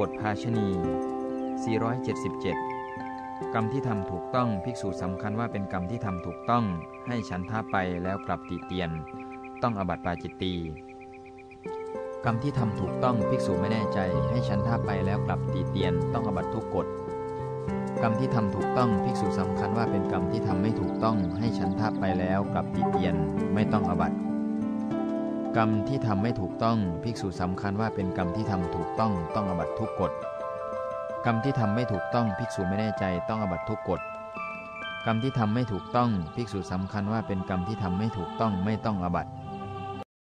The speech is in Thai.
บทภาชณี 477 กรรมที่ทำถูกต้องภิกษุสำคัญว่าเป็นกรรมที่ทำถูกต้อง ให้ฉันท่าไปแล้วกลับตีเตียน ต้องอบัติปาจิตตีกรรมที่ทำถูกต้องภิกษุไม่แน่ใจ ให้ฉันท่าไปแล้วกลับตีเตียน ต้องอบัติทุกกฎกรรมที่ทำถูกต้องภิกษุสำคัญว่าเป็นกรรมที่ทำไม่ถูกต้อง ให้ฉันท่าไปแล้วกลับตีเตียน ไม่ต้องอบัติ กรรมที่ทำไม่ถูกต้องภิกษุสำคัญว่าเป็นกรรมที่ทำถูกต้องต้องอบัตทุกกฎกรรมที่ทำไม่ถูกต้องภิกษุไม่แน่ใจต้องอบัตทุกกฎกรรมที่ทำไม่ถูกต้องภิกษุสำคัญว่าเป็นกรรมที่ทำไม่ถูกต้องไม่ต้องอบัติ